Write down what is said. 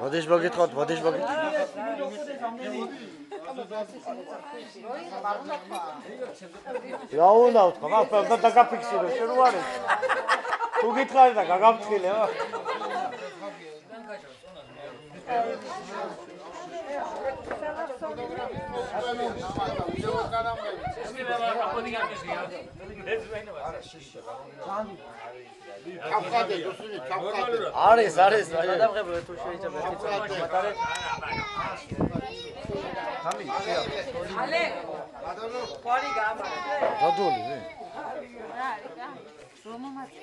ბოდიშ მოგიტყოთ, ბოდიშ მოგიტყოთ. რა უნდა ვთქვა, მაგრამ დაგაფიქსირო, შენ უარ ეს. თუ გითხარი და გაგამწილე, რა. განგაჟოს, უნდა არის, არის, აი. გადამღებო თუ შეიძლება ერთი წუთი მომატარე. ალე ყვარი გაამართლე დადული, მე. რა არის რა რომ მომაწე